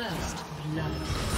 First blood.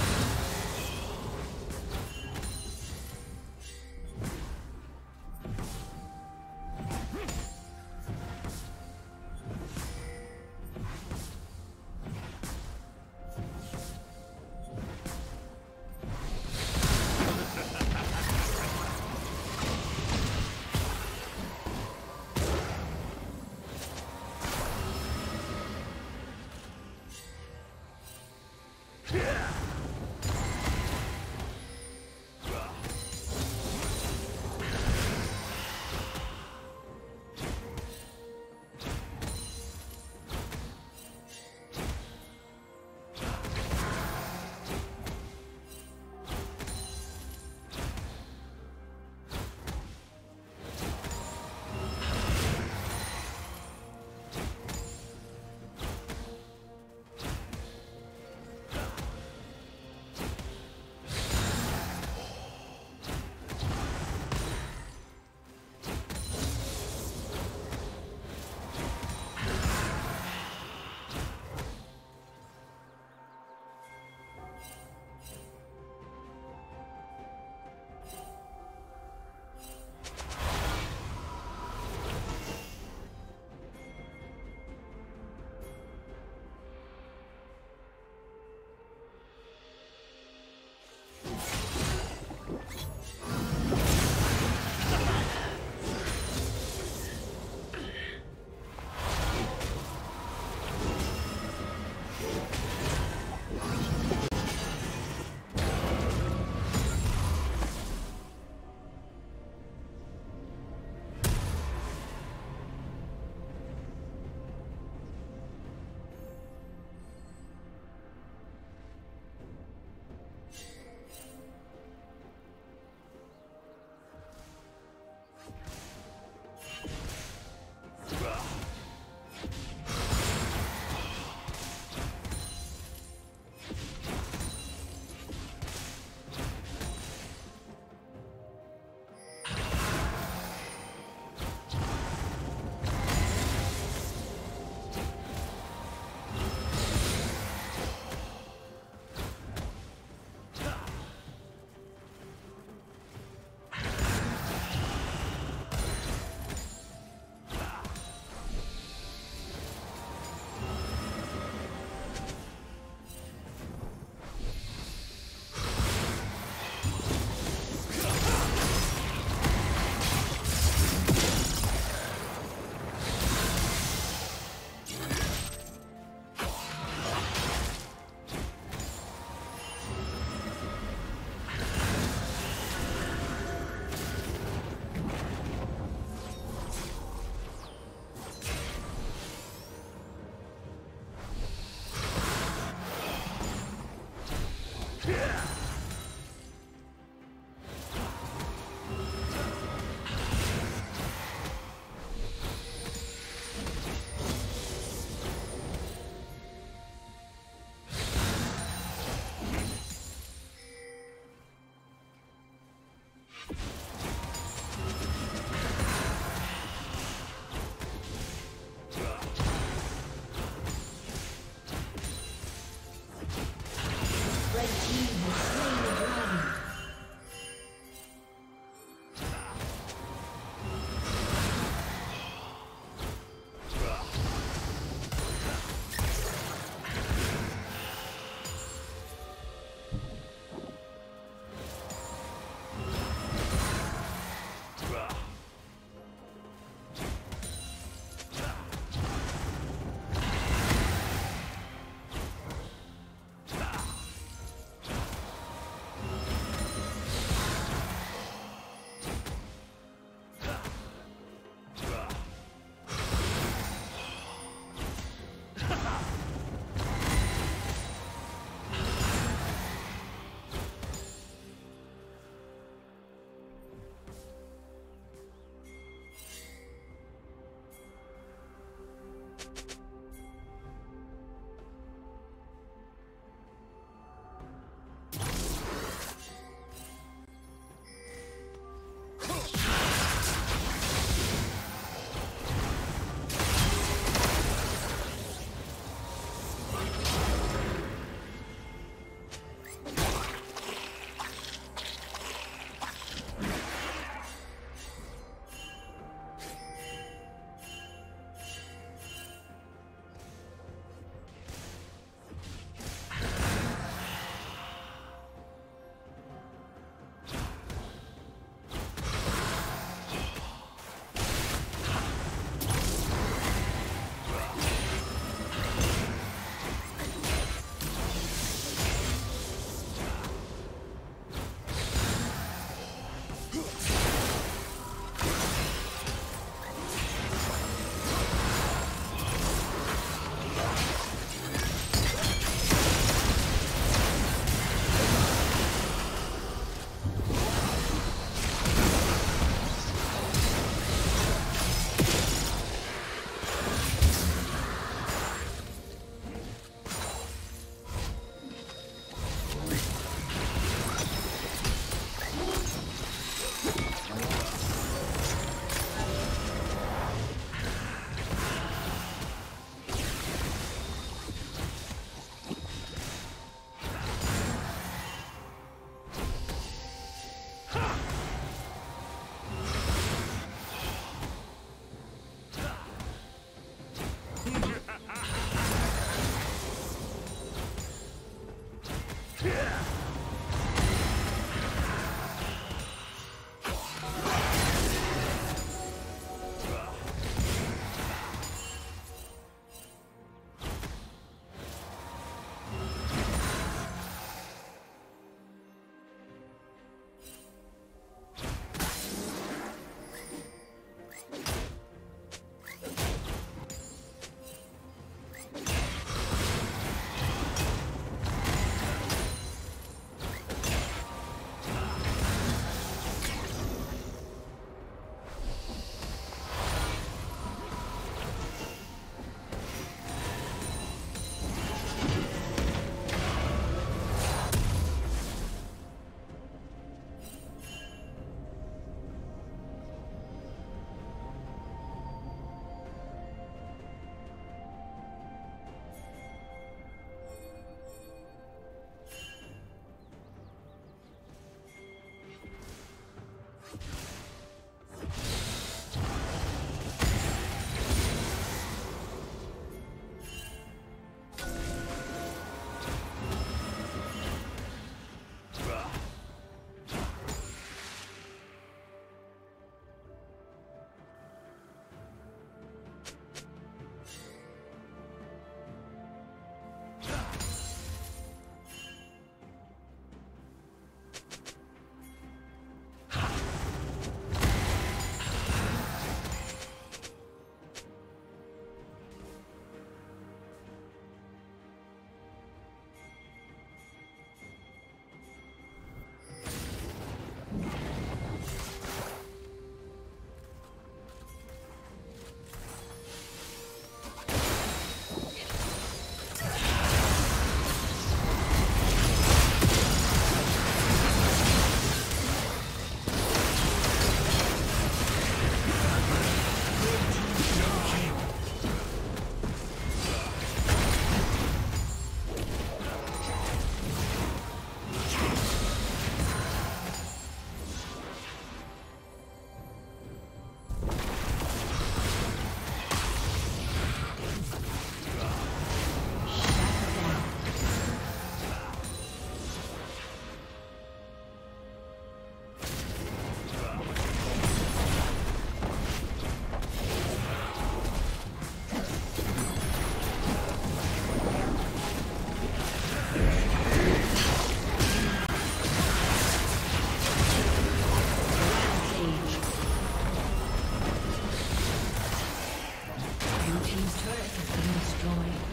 Dragon.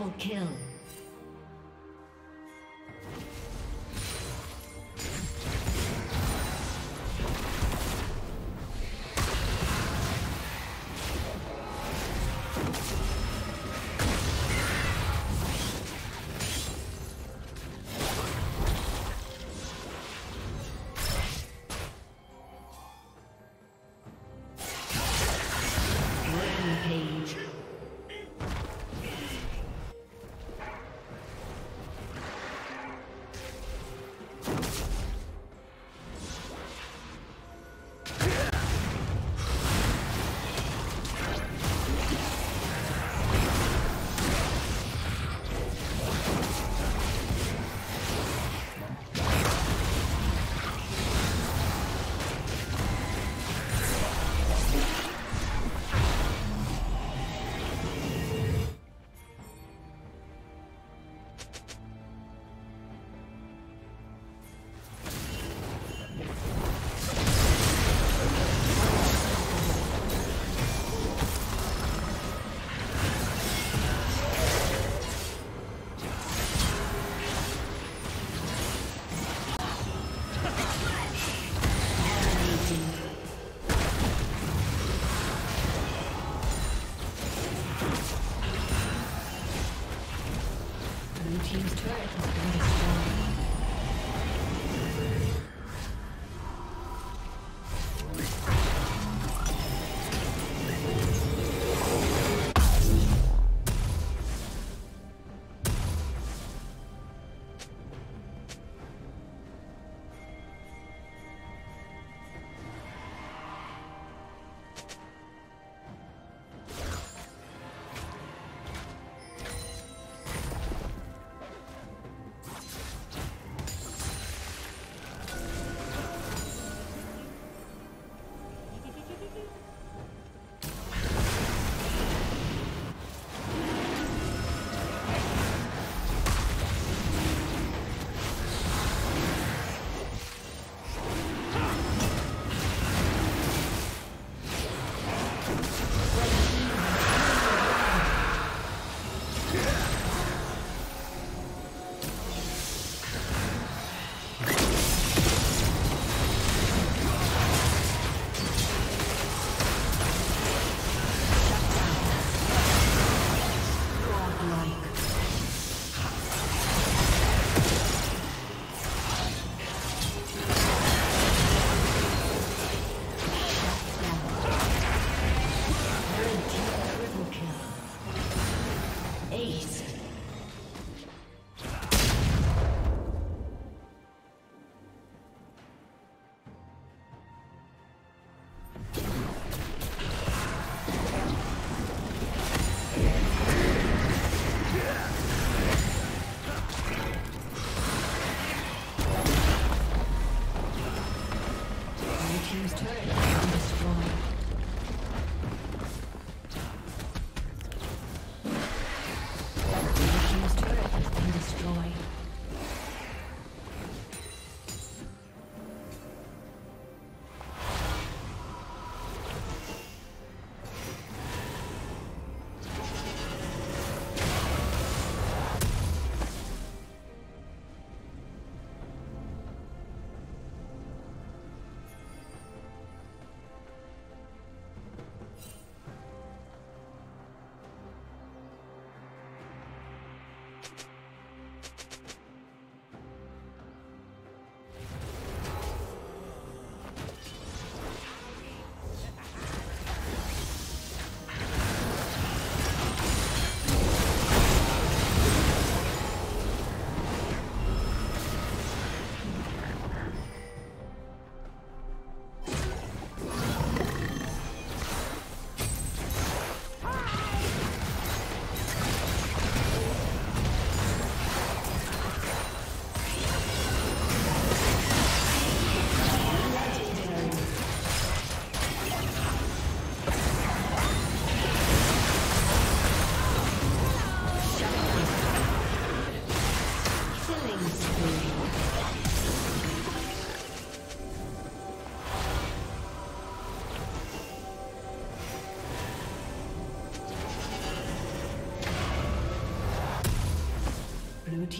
Double kill.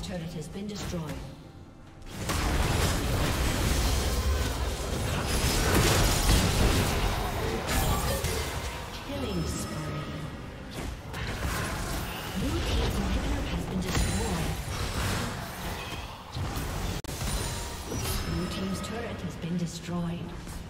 Turret has been destroyed. Killing spree. Team's has been destroyed. Team's turret has been destroyed.